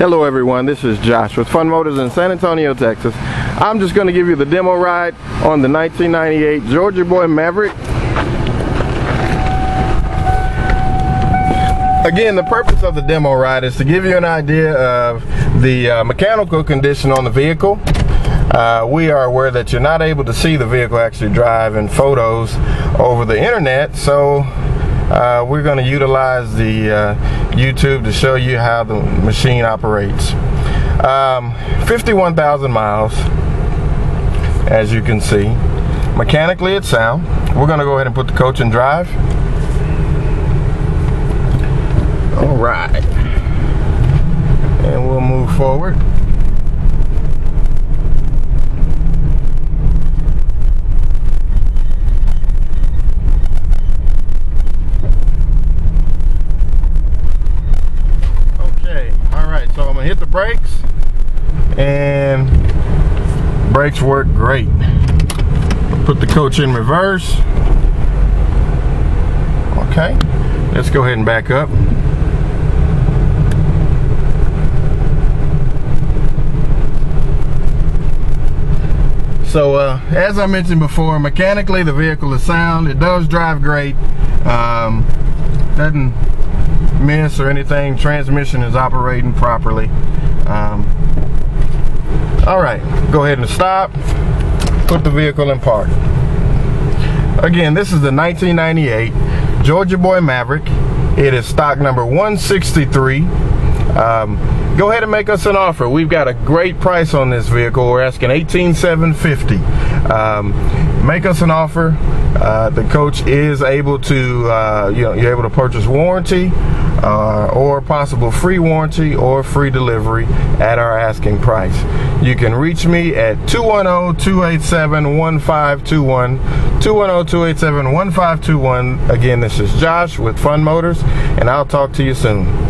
Hello everyone, this is Josh with Fun Motors in San Antonio, Texas. I'm just going to give you the demo ride on the 1998 Georgia Boy Maverick. Again, the purpose of the demo ride is to give you an idea of the uh, mechanical condition on the vehicle. Uh, we are aware that you're not able to see the vehicle actually drive in photos over the internet, so uh, we're going to utilize the uh, YouTube to show you how the machine operates. Um, 51,000 miles, as you can see. Mechanically, it's sound. We're going to go ahead and put the coach in drive. All right. And we'll move forward. Hit the brakes and brakes work great. Put the coach in reverse. Okay, let's go ahead and back up. So uh, as I mentioned before, mechanically the vehicle is sound. It does drive great. Um, doesn't miss or anything. Transmission is operating properly. Um, all right, go ahead and stop. Put the vehicle in park. Again, this is the 1998 Georgia Boy Maverick. It is stock number 163. Um, go ahead and make us an offer. We've got a great price on this vehicle. We're asking 18750. Um, make us an offer. Uh, the coach is able to, uh, you know, you're able to purchase warranty uh, or possible free warranty or free delivery at our asking price. You can reach me at 210-287-1521, 210-287-1521. Again, this is Josh with Fun Motors, and I'll talk to you soon.